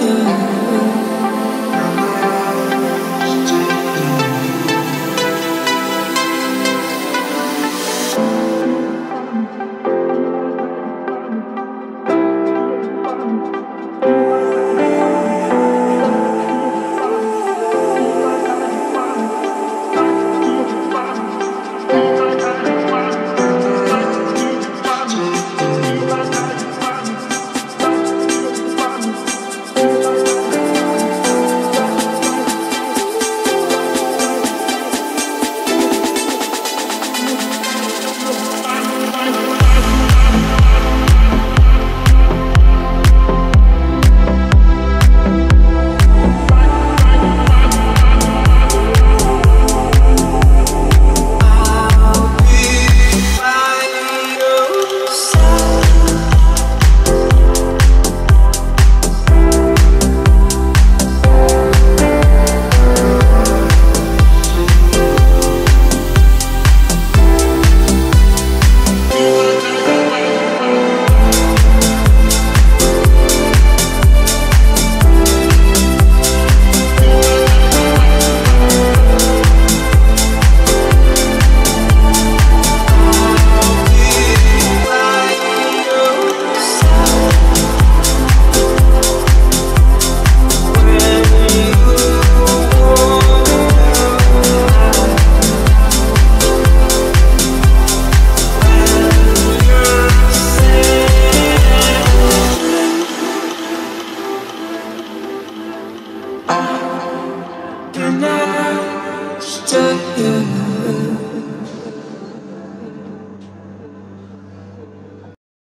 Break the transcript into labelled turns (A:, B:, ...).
A: You.